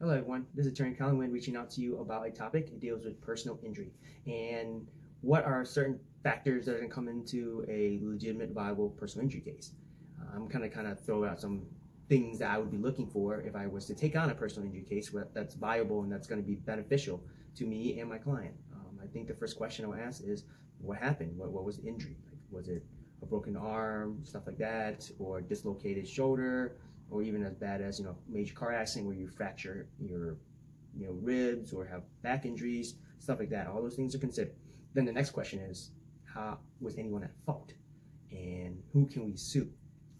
Hello, everyone. This is Attorney Colin Wynn reaching out to you about a topic. It deals with personal injury and what are certain factors that are going to come into a legitimate, viable personal injury case. Uh, I'm kind of kind of throw out some things that I would be looking for if I was to take on a personal injury case that's viable and that's going to be beneficial to me and my client. Um, I think the first question I'll ask is, what happened? What, what was the injury? Like, was it a broken arm, stuff like that, or dislocated shoulder? Or even as bad as you know major car accident where you fracture your you know ribs or have back injuries, stuff like that. All those things are considered. Then the next question is, how was anyone at fault, and who can we sue?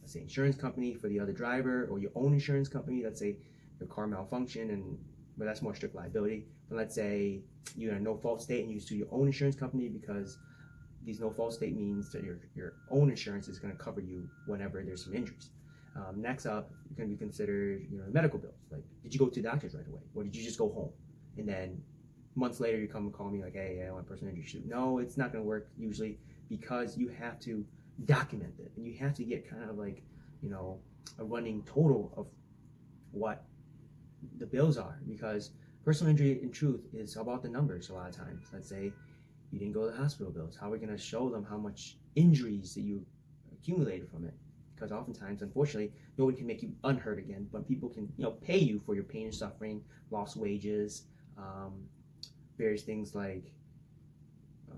Let's say insurance company for the other driver, or your own insurance company. Let's say your car malfunction, and but that's more strict liability. But let's say you're in a no fault state and you sue your own insurance company because these no fault state means that your your own insurance is going to cover you whenever there's some injuries. Um, next up, going to be considered, you know, medical bills. Like, did you go to the doctors right away, or did you just go home? And then months later, you come and call me like, hey, I want personal injury suit. No, it's not going to work usually because you have to document it, and you have to get kind of like, you know, a running total of what the bills are because personal injury in truth is about the numbers a lot of times. Let's say you didn't go to the hospital bills. How are we going to show them how much injuries that you accumulated from it? Because oftentimes, unfortunately, no one can make you unhurt again, but people can, you know, pay you for your pain and suffering, lost wages, um, various things like uh,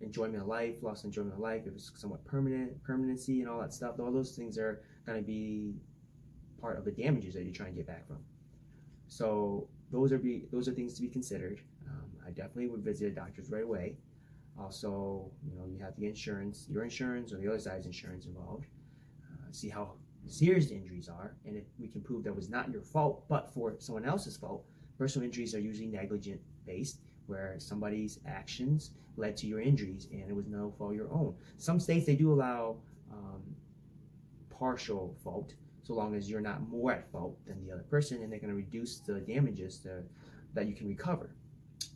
enjoyment of life, lost enjoyment of life, if it's somewhat permanent, permanency, and all that stuff. All those things are going to be part of the damages that you're trying to get back from. So those are be those are things to be considered. Um, I definitely would visit a doctor's right away. Also, you know, you have the insurance, your insurance or the other side's insurance involved see how serious the injuries are, and if we can prove that was not your fault, but for someone else's fault, personal injuries are usually negligent based, where somebody's actions led to your injuries and it was no fault of your own. Some states they do allow um, partial fault, so long as you're not more at fault than the other person, and they're going to reduce the damages to, that you can recover.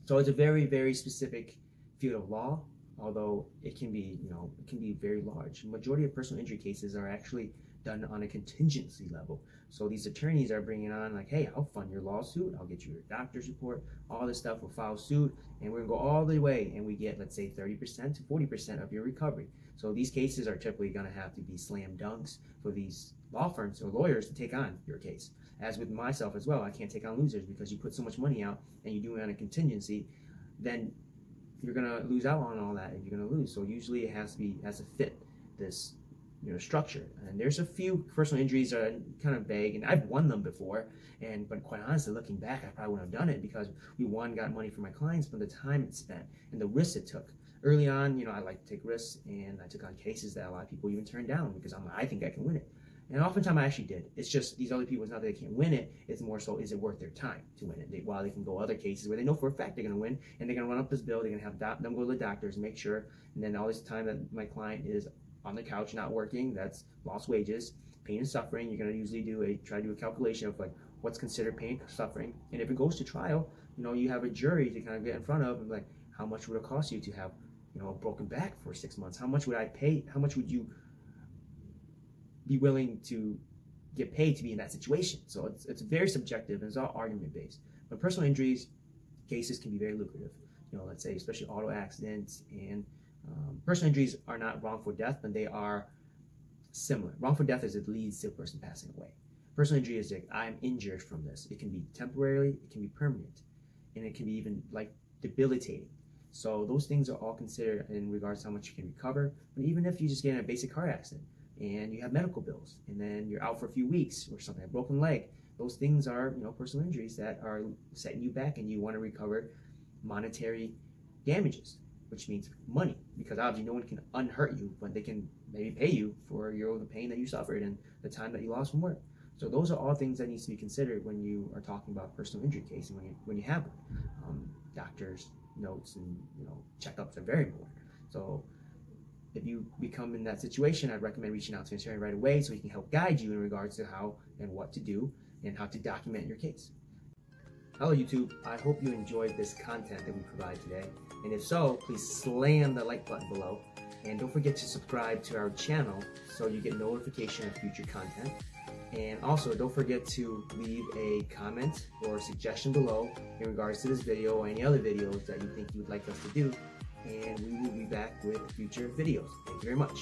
So it's a very, very specific field of law although it can be, you know, it can be very large. Majority of personal injury cases are actually done on a contingency level. So these attorneys are bringing on like, hey, I'll fund your lawsuit, I'll get you your doctor's report, all this stuff, we'll file suit, and we're gonna go all the way, and we get, let's say, 30% to 40% of your recovery. So these cases are typically gonna have to be slam dunks for these law firms or lawyers to take on your case. As with myself as well, I can't take on losers because you put so much money out and you do it on a contingency, then you're gonna lose out on all that and you're gonna lose. So usually it has to be has to fit this you know structure. And there's a few personal injuries that are kind of vague, and I've won them before. And but quite honestly, looking back, I probably wouldn't have done it because we won, got money for my clients, but the time it spent and the risks it took. Early on, you know, I like to take risks, and I took on cases that a lot of people even turned down because I'm I think I can win it. And oftentimes I actually did. It's just these other people, it's not that they can't win it, it's more so is it worth their time to win it? They, while they can go other cases where they know for a fact they're going to win and they're going to run up this bill, they're going to have doc- them go to the doctors, make sure, and then all this time that my client is on the couch not working, that's lost wages, pain and suffering. You're going to usually do a try to do a calculation of like what's considered pain suffering. And if it goes to trial, you know, you have a jury to kind of get in front of and like, how much would it cost you to have, you know, a broken back for six months? How much would I pay? How much would you be willing to get paid to be in that situation. So it's, it's very subjective and it's all argument based. But personal injuries cases can be very lucrative. You know, let's say especially auto accidents and um, personal injuries are not wrongful death, but they are similar. Wrongful death is it leads to a person passing away. Personal injury is like I'm injured from this. It can be temporarily, it can be permanent, and it can be even like debilitating. So those things are all considered in regards to how much you can recover. But even if you just get in a basic car accident, and you have medical bills and then you're out for a few weeks or something, a broken leg. Those things are, you know, personal injuries that are setting you back and you want to recover monetary damages, which means money because obviously no one can unhurt you, but they can maybe pay you for your the pain that you suffered and the time that you lost from work. So those are all things that needs to be considered when you are talking about personal injury case and when you, when you have um, doctors notes and you know checkups are very important. So if you become in that situation, I'd recommend reaching out to an attorney right away so he can help guide you in regards to how and what to do and how to document your case. Hello YouTube, I hope you enjoyed this content that we provide today. And if so, please slam the like button below. And don't forget to subscribe to our channel so you get notification of future content. And also don't forget to leave a comment or suggestion below in regards to this video or any other videos that you think you would like us to do and we will be back with future videos. Thank you very much.